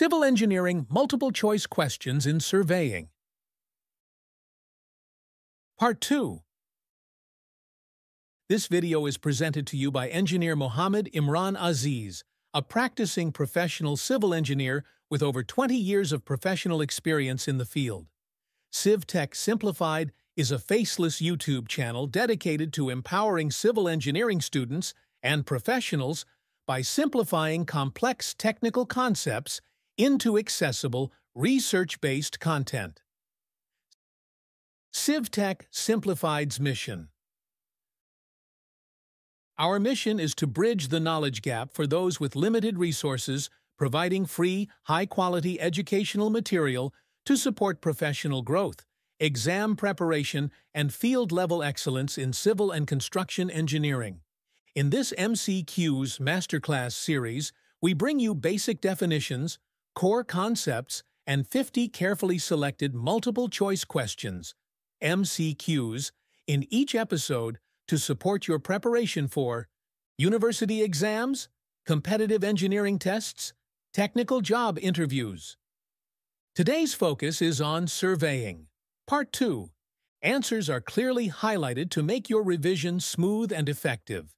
Civil Engineering Multiple Choice Questions in Surveying. Part 2. This video is presented to you by engineer Muhammad Imran Aziz, a practicing professional civil engineer with over 20 years of professional experience in the field. CivTech Simplified is a faceless YouTube channel dedicated to empowering civil engineering students and professionals by simplifying complex technical concepts into accessible, research-based content. CivTech Simplified's mission Our mission is to bridge the knowledge gap for those with limited resources, providing free, high-quality educational material to support professional growth, exam preparation, and field-level excellence in civil and construction engineering. In this MCQ's Masterclass series, we bring you basic definitions, core concepts, and 50 carefully selected multiple-choice questions, MCQs, in each episode to support your preparation for university exams, competitive engineering tests, technical job interviews. Today's focus is on surveying. Part 2. Answers are clearly highlighted to make your revision smooth and effective.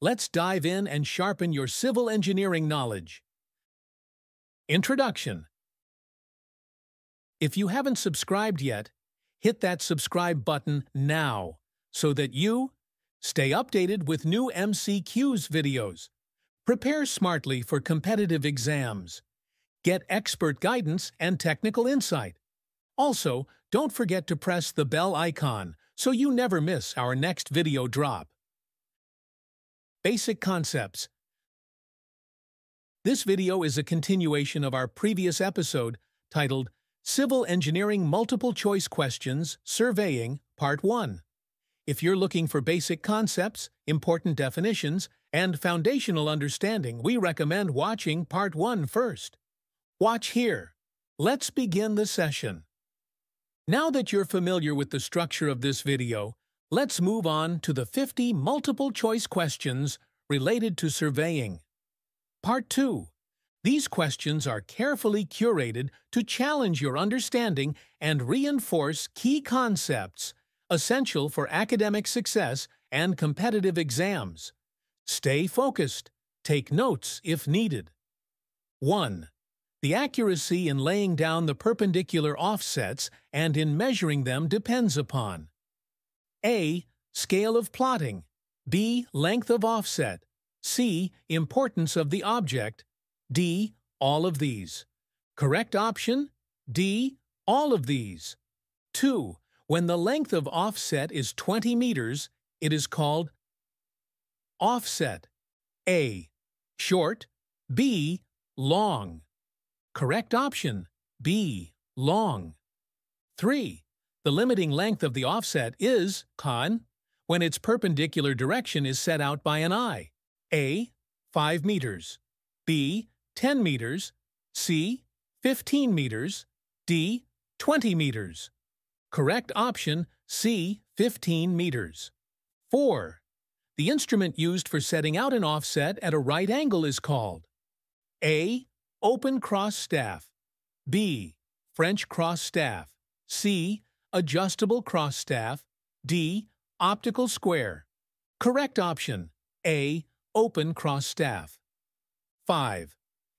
Let's dive in and sharpen your civil engineering knowledge. Introduction If you haven't subscribed yet, hit that subscribe button now so that you stay updated with new MCQs videos. Prepare smartly for competitive exams. Get expert guidance and technical insight. Also, don't forget to press the bell icon so you never miss our next video drop. Basic Concepts this video is a continuation of our previous episode titled Civil Engineering Multiple Choice Questions Surveying Part 1. If you're looking for basic concepts, important definitions, and foundational understanding, we recommend watching Part 1 first. Watch here. Let's begin the session. Now that you're familiar with the structure of this video, let's move on to the 50 multiple-choice questions related to surveying. Part 2. These questions are carefully curated to challenge your understanding and reinforce key concepts essential for academic success and competitive exams. Stay focused. Take notes if needed. 1. The accuracy in laying down the perpendicular offsets and in measuring them depends upon A. Scale of plotting B. Length of offset C. Importance of the object. D. All of these. Correct option? D. All of these. 2. When the length of offset is 20 meters, it is called offset. A. Short. B. Long. Correct option. B. Long. 3. The limiting length of the offset is, con, when its perpendicular direction is set out by an eye. A. 5 meters, B. 10 meters, C. 15 meters, D. 20 meters. Correct option C. 15 meters. 4. The instrument used for setting out an offset at a right angle is called A. Open cross staff B. French cross staff C. Adjustable cross staff D. Optical square. Correct option A open cross staff. 5.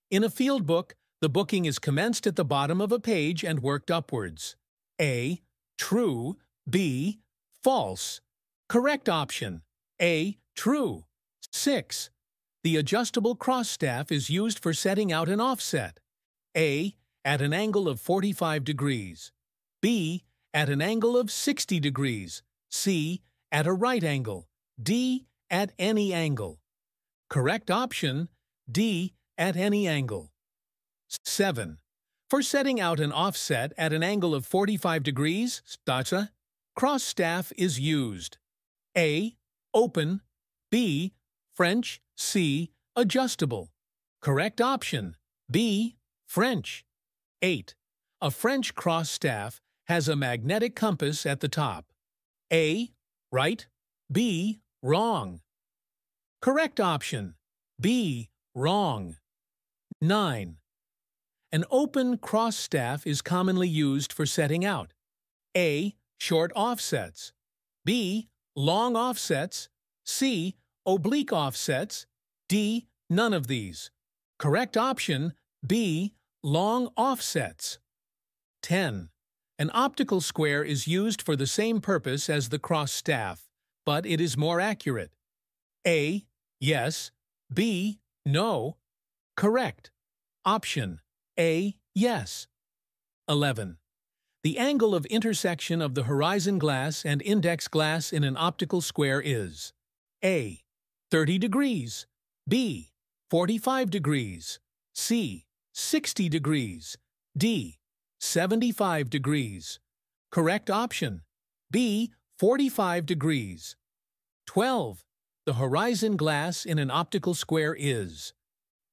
In a field book, the booking is commenced at the bottom of a page and worked upwards. A. True. B. False. Correct option. A. True. 6. The adjustable cross staff is used for setting out an offset. A. At an angle of 45 degrees. B. At an angle of 60 degrees. C. At a right angle. D. At any angle. Correct option D at any angle. 7. For setting out an offset at an angle of 45 degrees, stata, cross staff is used. A. Open. B. French. C. Adjustable. Correct option B. French. 8. A French cross staff has a magnetic compass at the top. A. Right. B. Wrong. Correct option B. Wrong. 9. An open cross staff is commonly used for setting out. A. Short offsets. B. Long offsets. C. Oblique offsets. D. None of these. Correct option B. Long offsets. 10. An optical square is used for the same purpose as the cross staff, but it is more accurate. A. Yes. B. No. Correct. Option A. Yes. 11. The angle of intersection of the horizon glass and index glass in an optical square is A. 30 degrees B. 45 degrees C. 60 degrees D. 75 degrees. Correct option B. 45 degrees. 12. The horizon glass in an optical square is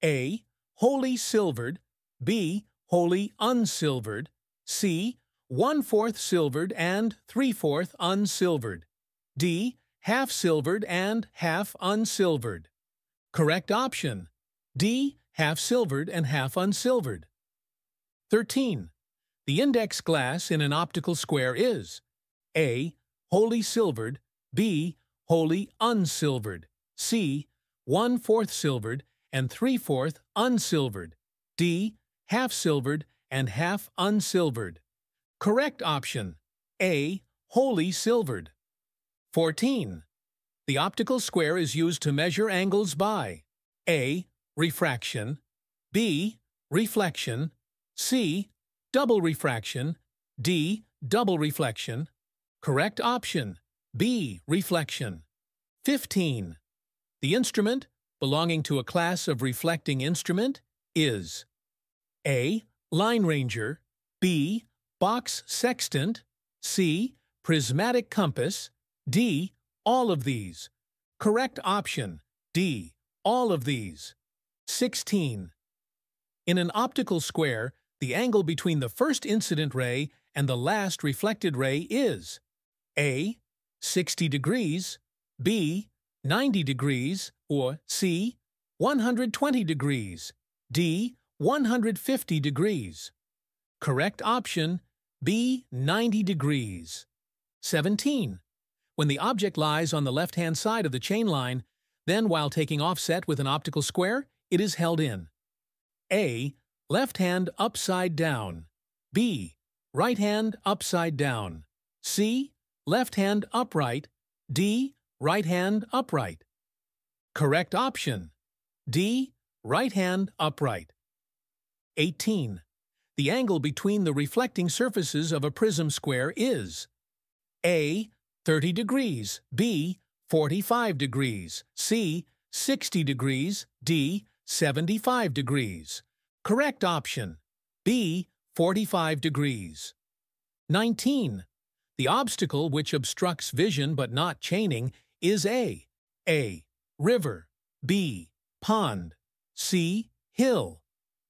A. Wholly silvered B. Wholly unsilvered C. One-fourth silvered and three-fourth unsilvered D. Half silvered and half unsilvered. Correct option D. Half silvered and half unsilvered. 13. The index glass in an optical square is A. Wholly silvered B. Wholly unsilvered C. One-fourth silvered and three-fourth unsilvered D. Half silvered and half unsilvered. Correct option A. Wholly silvered. 14. The optical square is used to measure angles by A. Refraction B. Reflection C double refraction, D, double reflection. Correct option, B, reflection. 15. The instrument belonging to a class of reflecting instrument is A. Line ranger B. Box sextant C. Prismatic compass D. All of these. Correct option D. All of these. 16. In an optical square, the angle between the first incident ray and the last reflected ray is A. 60 degrees, B. 90 degrees, or C. 120 degrees, D. 150 degrees. Correct option B. 90 degrees. 17. When the object lies on the left-hand side of the chain line, then while taking offset with an optical square, it is held in. A. Left hand upside down. B. Right hand upside down. C. Left hand upright. D. Right hand upright. Correct option. D. Right hand upright. 18. The angle between the reflecting surfaces of a prism square is A. 30 degrees B. 45 degrees C. 60 degrees D. 75 degrees. Correct option B. 45 degrees. 19. The obstacle which obstructs vision but not chaining is A. A. River B. Pond C. Hill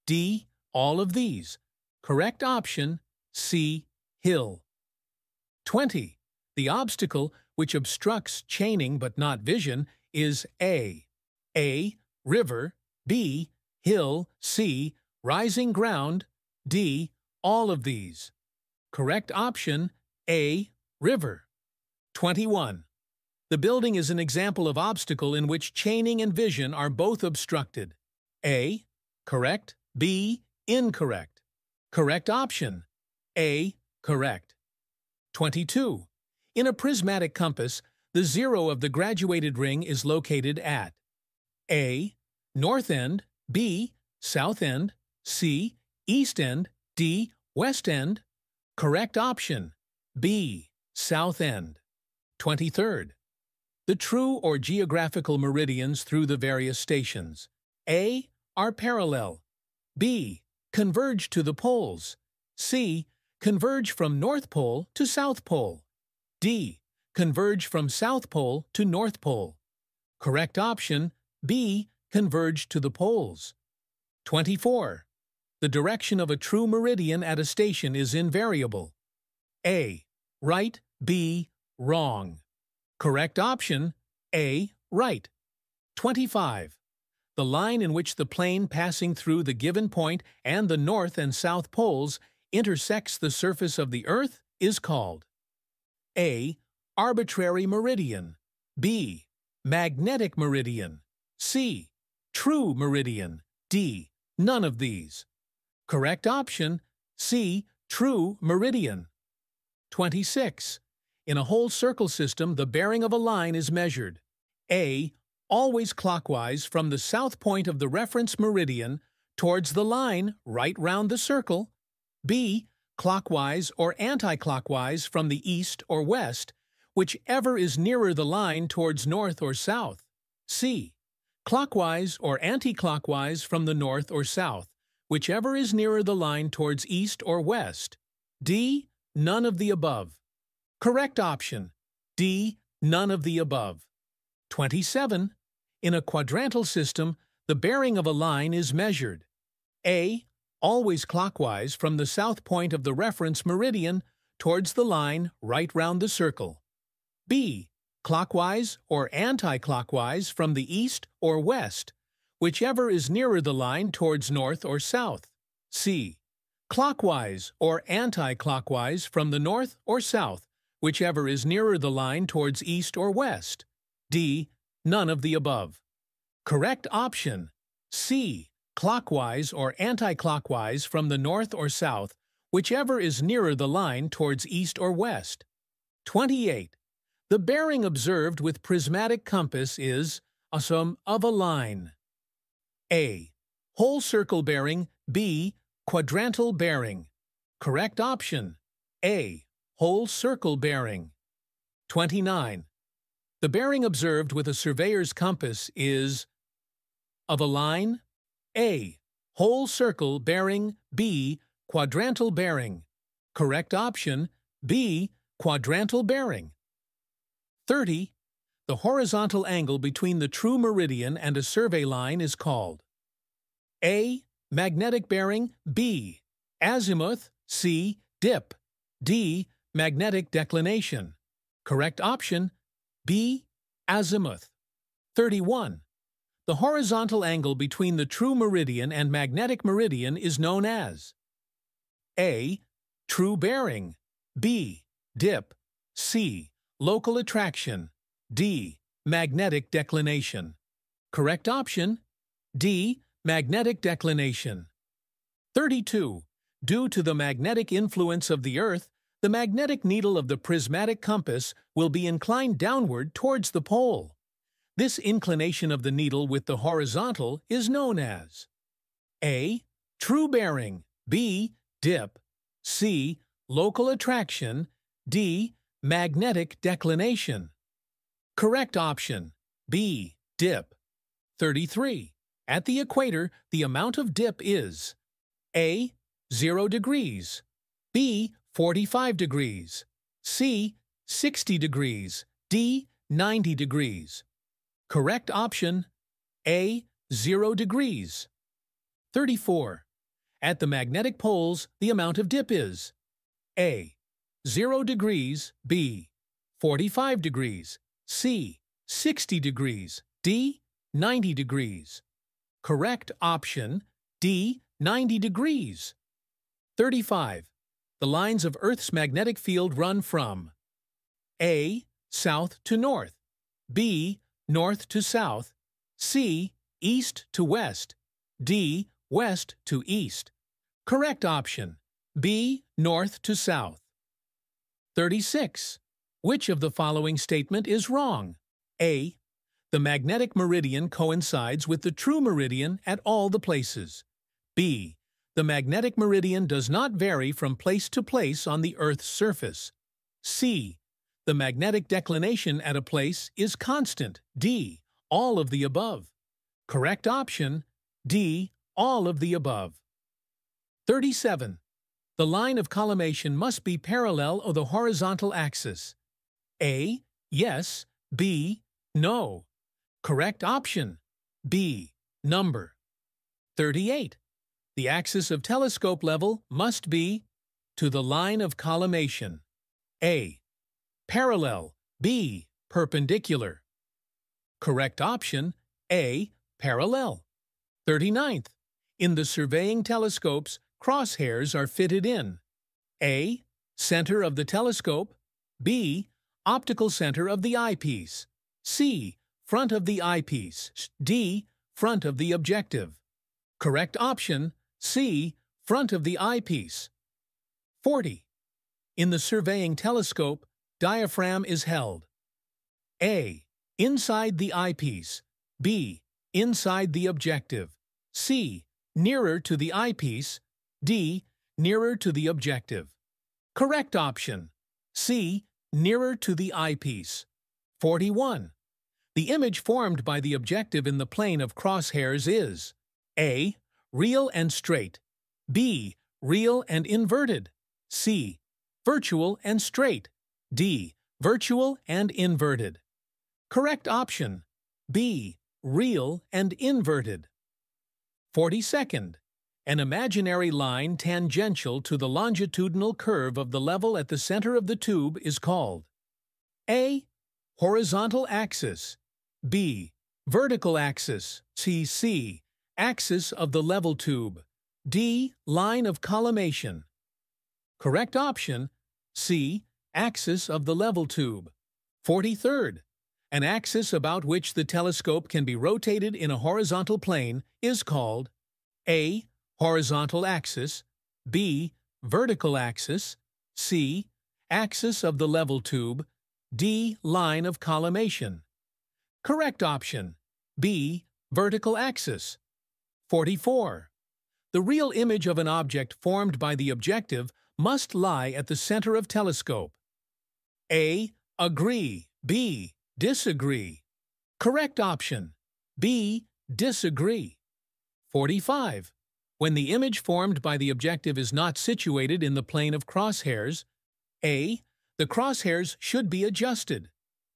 D. All of these. Correct option C. Hill. 20. The obstacle which obstructs chaining but not vision is A. A. River B. Hill C. Rising ground, D. All of these. Correct option, A. River. 21. The building is an example of obstacle in which chaining and vision are both obstructed. A. Correct. B. Incorrect. Correct option. A. Correct. 22. In a prismatic compass, the zero of the graduated ring is located at A. North end B. South end C. East End. D. West End. Correct option. B. South End. 23rd. The true or geographical meridians through the various stations. A. Are parallel. B. Converge to the poles. C. Converge from North Pole to South Pole. D. Converge from South Pole to North Pole. Correct option B. Converge to the poles. 24. The direction of a true meridian at a station is invariable. A. Right, B. Wrong. Correct option A. Right. 25. the line in which the plane passing through the given point and the north and south poles intersects the surface of the Earth is called A. Arbitrary meridian B. Magnetic meridian C. True meridian D. None of these. Correct option C. True meridian. 26. In a whole circle system, the bearing of a line is measured. A always clockwise from the south point of the reference meridian towards the line right round the circle, b. clockwise or anti-clockwise from the east or west, whichever is nearer the line towards north or south, c. clockwise or anti-clockwise from the north or south, whichever is nearer the line towards east or west, d. none of the above. Correct option, d. none of the above. 27. In a quadrantal system, the bearing of a line is measured. A. Always clockwise from the south point of the reference meridian towards the line right round the circle. B. Clockwise or anti-clockwise from the east or west, whichever is nearer the line towards north or south. C. Clockwise or anti-clockwise from the north or south, whichever is nearer the line towards east or west. D. None of the above. Correct option C. Clockwise or anti-clockwise from the north or south, whichever is nearer the line towards east or west. 28. The bearing observed with prismatic compass is a sum of a line. A. Whole circle bearing B. Quadrantal bearing. Correct option A. Whole circle bearing. 29. The bearing observed with a surveyor's compass is of a line A. Whole circle bearing B. Quadrantal bearing. Correct option B. Quadrantal bearing. 30. The horizontal angle between the true meridian and a survey line is called A. Magnetic bearing B. Azimuth C. Dip D. Magnetic declination. Correct option B. Azimuth. 31. The horizontal angle between the true meridian and magnetic meridian is known as A. True bearing B. Dip C. Local attraction D. Magnetic declination. Correct option D. Magnetic declination. 32. Due to the magnetic influence of the Earth, the magnetic needle of the prismatic compass will be inclined downward towards the pole. This inclination of the needle with the horizontal is known as A. True bearing B. Dip C. Local attraction D. Magnetic declination. Correct option B. Dip. 33. At the equator, the amount of dip is A. 0 degrees B. 45 degrees. C. 60 degrees. D. 90 degrees. Correct option A. 0 degrees. 34. At the magnetic poles, the amount of dip is A. 0 degrees B. 45 degrees C. 60 degrees D. 90 degrees. Correct option D. 90 degrees. 35. The lines of Earth's magnetic field run from A. South to north B. North to south C. East to west D. West to east. Correct option B. North to south. 36. Which of the following statement is wrong? A. The magnetic meridian coincides with the true meridian at all the places. B. The magnetic meridian does not vary from place to place on the Earth's surface. C. The magnetic declination at a place is constant. D. All of the above. Correct option D. All of the above. 37. The line of collimation must be parallel of the horizontal axis. A. Yes. B. No. Correct option B. Number. 38. The axis of telescope level must be to the line of collimation. A. Parallel. B. Perpendicular. Correct option A. Parallel. 39th. In the surveying telescopes, crosshairs are fitted in A. Center of the telescope B. Optical center of the eyepiece C. Front of the eyepiece D. Front of the objective Correct option C. Front of the eyepiece 40. In the surveying telescope, diaphragm is held A. Inside the eyepiece B. Inside the objective C. Nearer to the eyepiece D. Nearer to the objective. Correct option. C. Nearer to the eyepiece. 41. The image formed by the objective in the plane of crosshairs is A. Real and straight B. Real and inverted C. Virtual and straight D. Virtual and inverted. Correct option B. Real and inverted. 42nd. An imaginary line tangential to the longitudinal curve of the level at the center of the tube is called A. Horizontal axis B. Vertical axis CC, axis of the level tube D. Line of collimation Correct option C. Axis of the level tube 43rd. An axis about which the telescope can be rotated in a horizontal plane is called A horizontal axis, B, vertical axis, C, axis of the level tube, D, line of collimation. Correct option, B, vertical axis. 44. The real image of an object formed by the objective must lie at the center of telescope. A, agree, B, disagree. Correct option, B, disagree. 45. When the image formed by the objective is not situated in the plane of crosshairs, A. The crosshairs should be adjusted.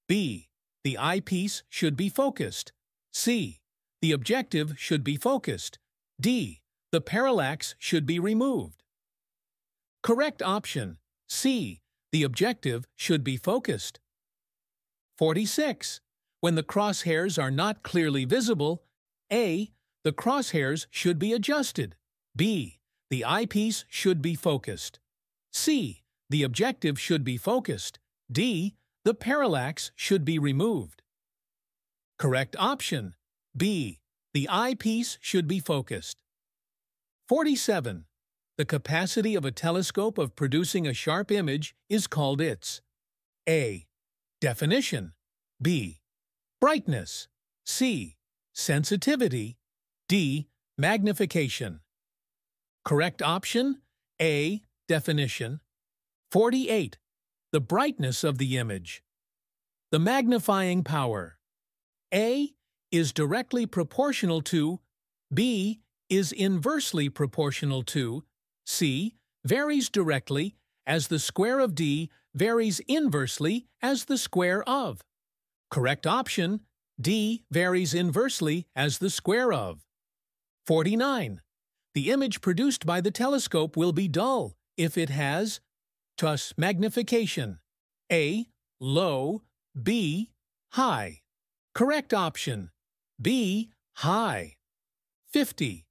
B. The eyepiece should be focused. C. The objective should be focused. D. The parallax should be removed. Correct option C. The objective should be focused. 46. When the crosshairs are not clearly visible, A. The crosshairs should be adjusted. B. The eyepiece should be focused. C. The objective should be focused. D. The parallax should be removed. Correct option. B. The eyepiece should be focused. 47. The capacity of a telescope of producing a sharp image is called its A. Definition B. Brightness C. Sensitivity D. Magnification. Correct option A. Definition. 48. The brightness of the image. The magnifying power. A is directly proportional to, B is inversely proportional to, C varies directly as the square of D varies inversely as the square of. Correct option D varies inversely as the square of. 49. The image produced by the telescope will be dull if it has TUS magnification A. Low B. High. Correct option B. High. 50.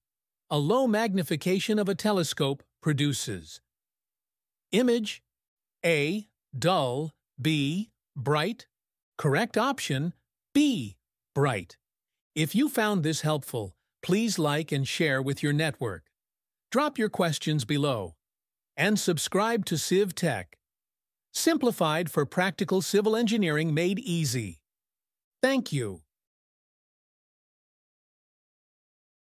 A low magnification of a telescope produces Image A. Dull B. Bright. Correct option B. Bright. If you found this helpful, Please like and share with your network. Drop your questions below. And subscribe to Civ Tech. Simplified for practical civil engineering made easy. Thank you.